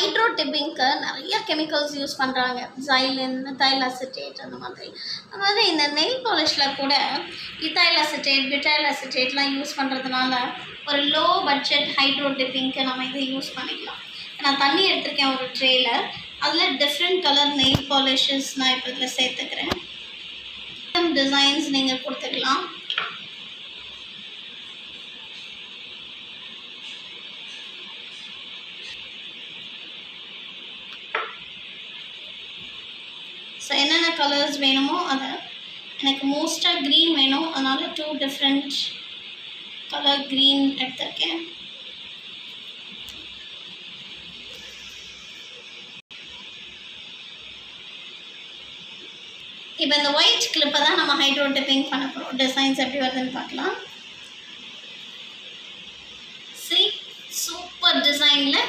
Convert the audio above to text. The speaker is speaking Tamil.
ஹைட்ரோ டிப்பிங்க்கு நிறைய கெமிக்கல்ஸ் யூஸ் பண்ணுறாங்க ஜைலின் தைல் அசிட்டேட் அந்த மாதிரி. அந்த மாதிரி இந்த நெயில் பாலிஷில் கூட இத்தைல் அசிட்டேட் பிட்டைல் அசிட்டேட்லாம் யூஸ் பண்ணுறதுனால ஒரு லோ பட்ஜெட் ஹைட்ரோ டிப்பிங்க்கு நம்ம இதை யூஸ் பண்ணிக்கலாம். நான் தண்ணி எடுத்திருக்கேன் ஒரு ட்ரேயில் அதில் டிஃப்ரெண்ட் கலர் நெயில் பாலிஷஸ் நான் இப்போ இதில் சேர்த்துக்கிறேன். டிசைன்ஸ் நீங்கள் கொடுத்துக்கலாம். ஸோ என்னென்ன கலர்ஸ் வேணுமோ அதை எனக்கு மோஸ்ட்டாக க்ரீன் வேணும். அதனால் டூ டிஃப்ரெண்ட் கலர் க்ரீன் எடுத்திருக்கேன் இப்போ இந்த ஒயிட் கிளிப்பை தான் நம்ம ஹைட்ரோ டிப்பிங் பண்ண போகிறோம் டிசைன்ஸ் எப்படி வருதுன்னு பார்க்கலாம். சி சூப்பர் டிசைனில்